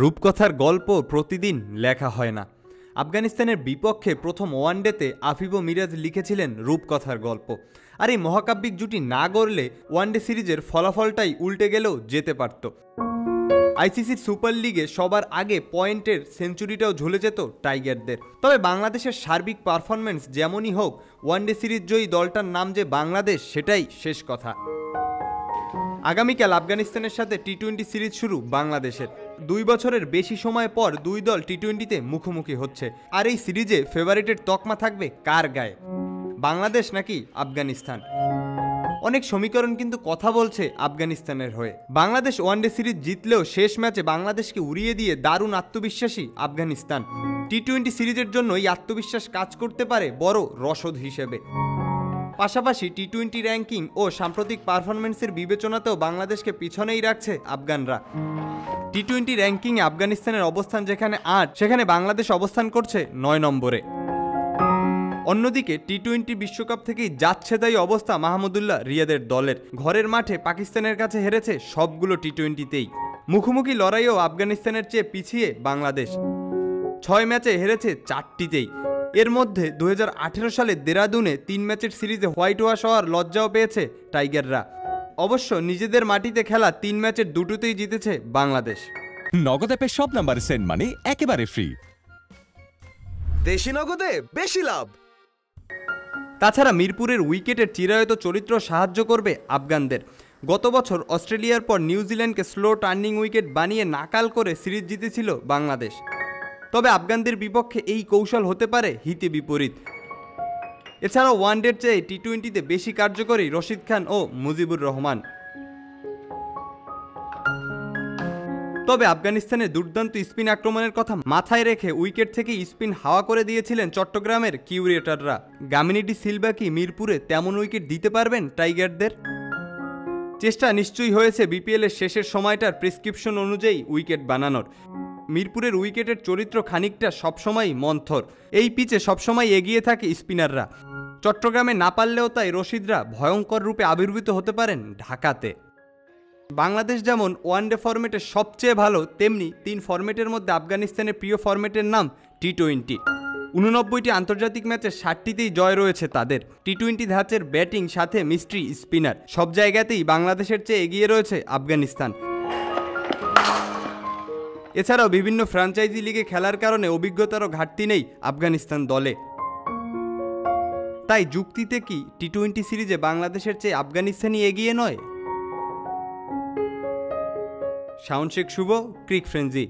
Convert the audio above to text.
রূপকথার গল্প প্রতিদিন লেখা হয় না। আফগানিস্তানের বিপক্ষে প্রথম ওয়ানডেতে আফিব মিরাজ লিখেছিলেন রূপকথার গল্প। আর এই মহাকাব্যিক জুটি না গড়লে ওয়ানডে সিরিজের ফলাফলটাই উল্টে গেলেও যেতে পারত। আইসিসির সুপার লিগে সবার আগে পয়েন্টের সেঞ্চুরিটাও ঝুলে যেত টাইগারদের। তবে বাংলাদেশের সার্বিক পারফরমেন্স যেমনই হোক, ওয়ানডে সিরিজ জয়ী দলটার নাম যে বাংলাদেশ, সেটাই শেষ কথা। আগামীকাল আফগানিস্তানের সাথে টি টোয়েন্টি সিরিজ শুরু বাংলাদেশের। দুই বছরের বেশি সময় পর দুই দল টি টোয়েন্টিতে মুখোমুখি হচ্ছে। আর এই সিরিজে ফেভারিটের তকমা থাকবে কার গায়ে? বাংলাদেশ নাকি আফগানিস্তান? অনেক সমীকরণ কিন্তু কথা বলছে আফগানিস্তানের হয়ে। বাংলাদেশ ওয়ানডে সিরিজ জিতলেও শেষ ম্যাচে বাংলাদেশকে উড়িয়ে দিয়ে দারুণ আত্মবিশ্বাসী আফগানিস্তান। টি টোয়েন্টি সিরিজের জন্য এই আত্মবিশ্বাস কাজ করতে পারে বড় রসদ হিসেবে। পাশাপাশি টি টোয়েন্টি র্যাঙ্কিং ও সাম্প্রতিক পারফরমেন্সের বিবেচনাতেও বাংলাদেশকে পিছনেই রাখছে আফগানরা। টি টোয়েন্টি র্যাঙ্কিংয়ে আফগানিস্তানের অবস্থান যেখানে আট, সেখানে বাংলাদেশ অবস্থান করছে নয় নম্বরে। অন্যদিকে টি টোয়েন্টি বিশ্বকাপ থেকেই যাচ্ছে তাই অবস্থা মাহমুদুল্লাহ রিয়াদের দলের। ঘরের মাঠে পাকিস্তানের কাছে হেরেছে সবগুলো টি টোয়েন্টিতেই মুখোমুখি লড়াইও আফগানিস্তানের চেয়ে পিছিয়ে বাংলাদেশ। ছয় ম্যাচে হেরেছে চারটিতেই। এর মধ্যে দু হাজার আঠেরো সালে দেরাদুনে তিন ম্যাচের সিরিজে হোয়াইট ওয়াশ হওয়ার লজ্জাও পেয়েছে টাইগাররা। অবশ্য নিজেদের মাটিতে খেলা তিন ম্যাচের দুটোতেই জিতেছে বাংলাদেশ। নগদ অ্যাপে সব নাম্বারে সেন্ড মানে একেবারে ফ্রি। দেশি নগদে বেশি লাভ। তাছাড়া মিরপুরের উইকেটের চিরায়ত চরিত্র সাহায্য করবে আফগানদের। গত বছর অস্ট্রেলিয়ার পর নিউজিল্যান্ডকে স্লো টার্নিং উইকেট বানিয়ে নাকাল করে সিরিজ জিতেছিল বাংলাদেশ। তবে আফগানদের বিপক্ষে এই কৌশল হতে পারে হিতে বিপরীত। এছাড়াও ওয়ানডের চেয়ে টি টোয়েন্টিতে বেশি কার্যকরী রশিদ খান ও মুজিবুর রহমান। তবে আফগানিস্তানের দুর্দান্ত স্পিন আক্রমণের কথা মাথায় রেখে উইকেট থেকে স্পিন হাওয়া করে দিয়েছিলেন চট্টগ্রামের কিউরিয়েটাররা। গামিনিডি সিলভা কি মিরপুরে তেমন উইকেট দিতে পারবেন টাইগারদের? চেষ্টা নিশ্চয়ই হয়েছে বিপিএলের শেষের সময়টার প্রেসক্রিপশন অনুযায়ী উইকেট বানানোর। মিরপুরের উইকেটের চরিত্র খানিকটা সবসময়ই মন্থর। এই পিচে সবসময় এগিয়ে থাকে স্পিনাররা। চট্টগ্রামে না পারলেও তাই রশিদরা ভয়ঙ্কর রূপে আবির্ভূত হতে পারেন ঢাকাতে। বাংলাদেশ যেমন ওয়ানডে ফরম্যাটে সবচেয়ে ভালো, তেমনি তিন ফরম্যাটের মধ্যে আফগানিস্তানের প্রিয় ফরম্যাটের নাম টি টোয়েন্টি উননব্বইটি আন্তর্জাতিক ম্যাচে ষাটটিতেই জয় রয়েছে তাদের। টি টোয়েন্টি ধাঁচের ব্যাটিং সাথে মিস্ট্রি স্পিনার। সব জায়গাতেই বাংলাদেশের চেয়ে এগিয়ে রয়েছে আফগানিস্তান। এছাড়াও বিভিন্ন ফ্র্যাঞ্চাইজি লিগে খেলার কারণে অভিজ্ঞতারও ঘাটতি নেই আফগানিস্তান দলে। তাই যুক্তিতে কি টি টোয়েন্টি সিরিজে বাংলাদেশের চেয়ে আফগানিস্তানই এগিয়ে নয়? শাউন শেখ শুভ, ক্রিক ফ্রেঞ্জি